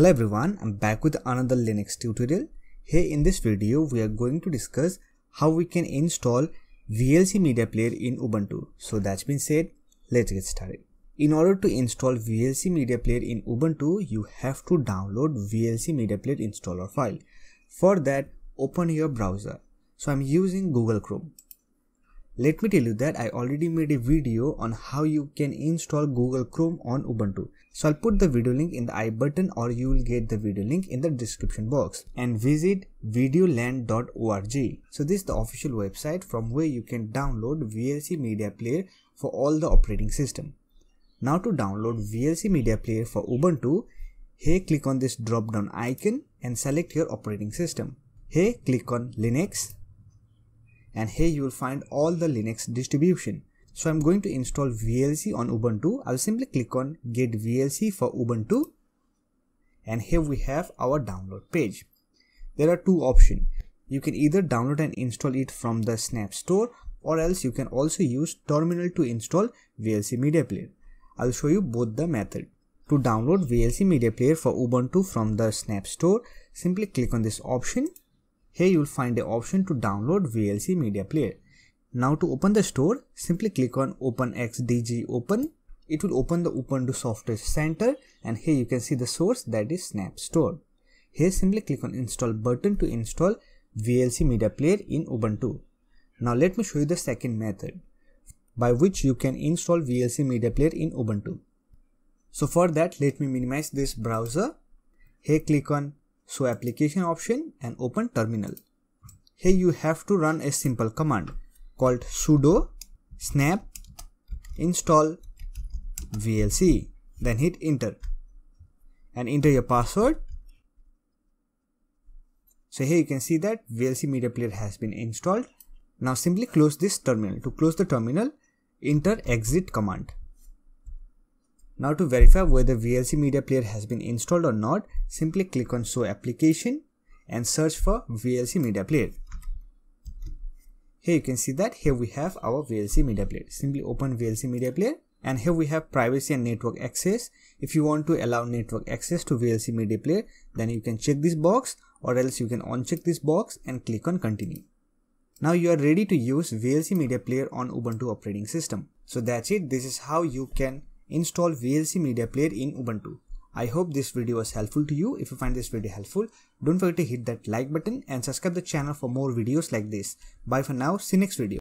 Hello everyone, I'm back with another Linux tutorial. Here in this video, we are going to discuss how we can install VLC Media Player in Ubuntu. So that's been said, let's get started. In order to install VLC Media Player in Ubuntu, you have to download VLC Media Player installer file. For that, open your browser. So I'm using Google Chrome. Let me tell you that I already made a video on how you can install Google Chrome on Ubuntu. So I'll put the video link in the i button or you will get the video link in the description box and visit videolan.org. So this is the official website from where you can download VLC Media Player for all the operating system. Now to download VLC Media Player for Ubuntu, here click on this drop down icon and select your operating system. Here click on Linux and here you will find all the Linux distribution. So I'm going to install VLC on Ubuntu. I'll simply click on get VLC for Ubuntu and here we have our download page. There are two options. You can either download and install it from the Snap Store or else you can also use terminal to install VLC Media Player. I'll show you both the method. To download VLC Media Player for Ubuntu from the Snap Store, simply click on this option here you will find the option to download VLC Media Player. Now to open the store, simply click on OpenXDG Open. It will open the Ubuntu Software Center and here you can see the source that is Snap Store. Here simply click on install button to install VLC Media Player in Ubuntu. Now let me show you the second method by which you can install VLC Media Player in Ubuntu. So for that let me minimize this browser. Here click on show application option and open terminal. Here you have to run a simple command called sudo snap install VLC then hit enter and enter your password. So here you can see that VLC media player has been installed. Now simply close this terminal. To close the terminal, enter exit command. Now to verify whether VLC media player has been installed or not, simply click on show application and search for VLC media player. Here you can see that here we have our VLC media player. Simply open VLC media player and here we have privacy and network access. If you want to allow network access to VLC media player, then you can check this box or else you can uncheck this box and click on continue. Now you are ready to use VLC media player on Ubuntu operating system. So that's it. This is how you can install VLC Media Player in Ubuntu. I hope this video was helpful to you. If you find this video helpful, don't forget to hit that like button and subscribe the channel for more videos like this. Bye for now. See you next video.